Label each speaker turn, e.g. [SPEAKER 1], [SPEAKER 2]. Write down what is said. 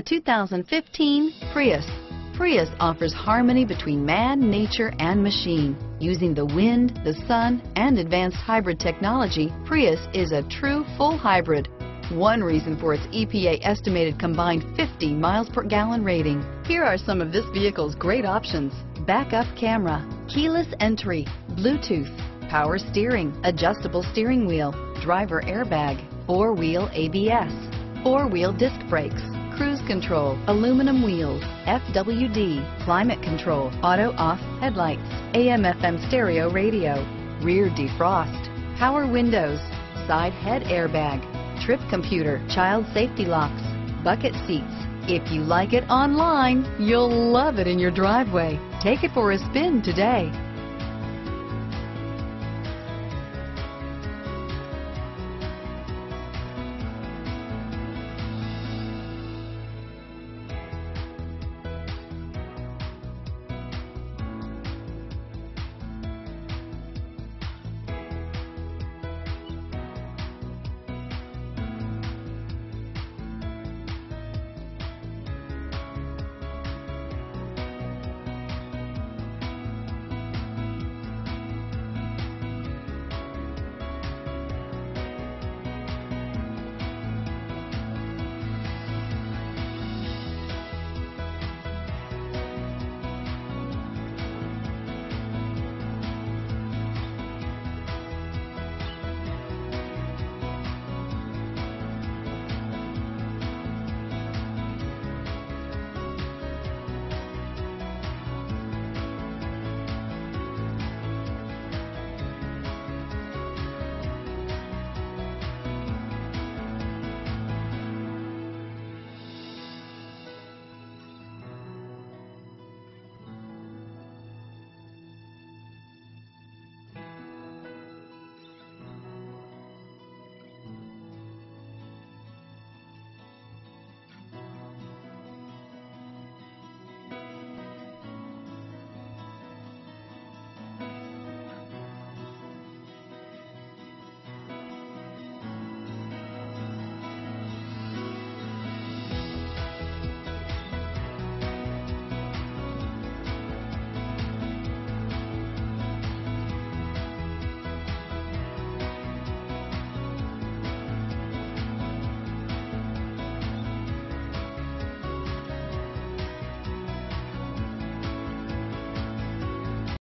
[SPEAKER 1] The 2015 Prius. Prius offers harmony between man, nature, and machine. Using the wind, the sun, and advanced hybrid technology, Prius is a true full hybrid. One reason for its EPA estimated combined 50 miles per gallon rating. Here are some of this vehicle's great options. Backup camera, keyless entry, Bluetooth, power steering, adjustable steering wheel, driver airbag, four-wheel ABS, four-wheel disc brakes, cruise control, aluminum wheels, FWD, climate control, auto-off headlights, AM FM stereo radio, rear defrost, power windows, side head airbag, trip computer, child safety locks, bucket seats. If you like it online, you'll love it in your driveway. Take it for a spin today.